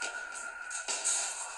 よし。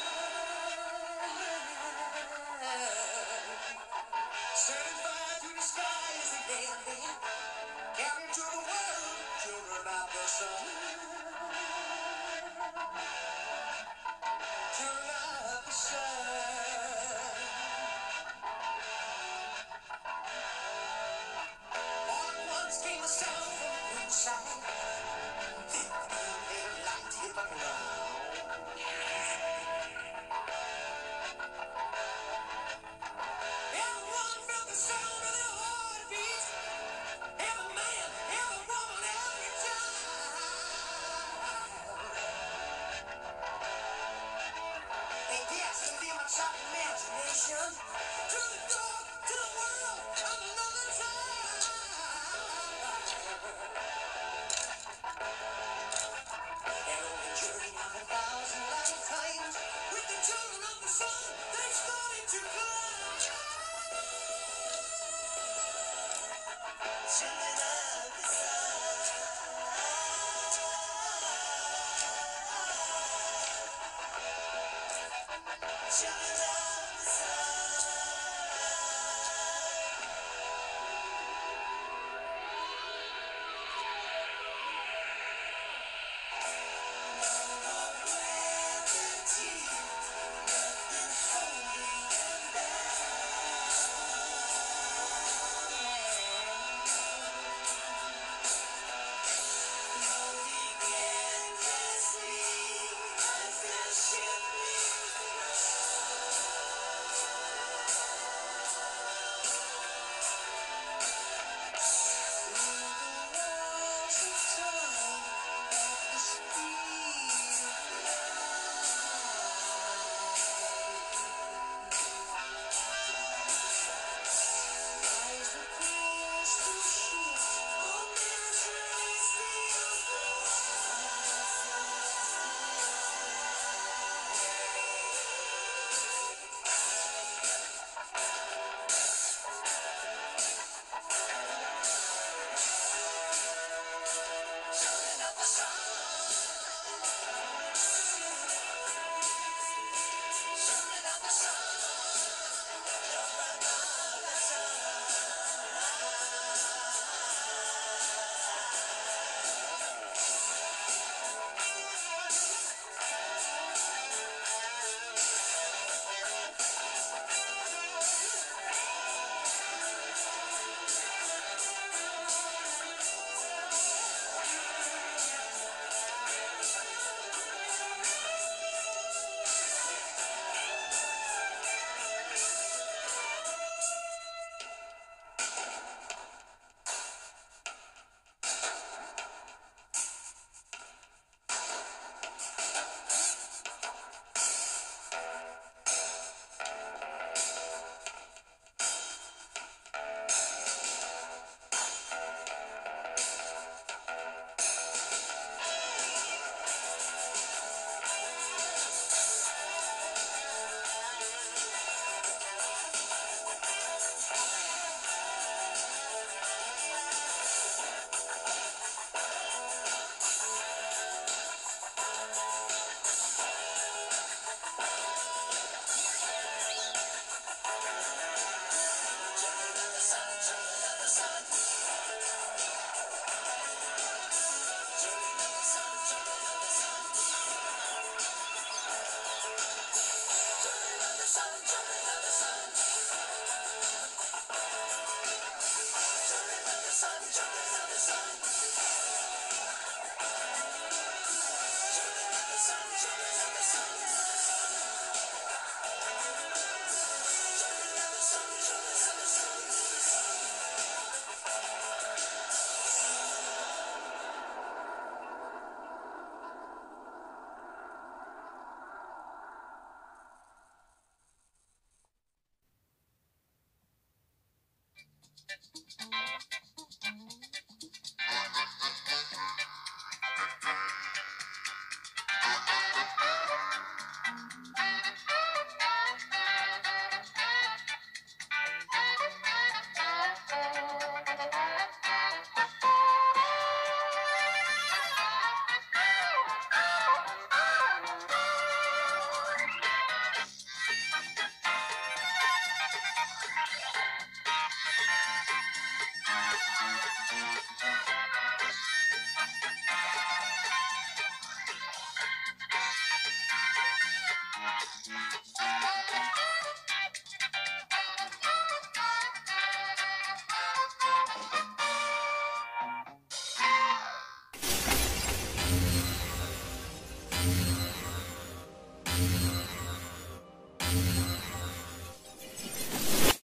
亲爱的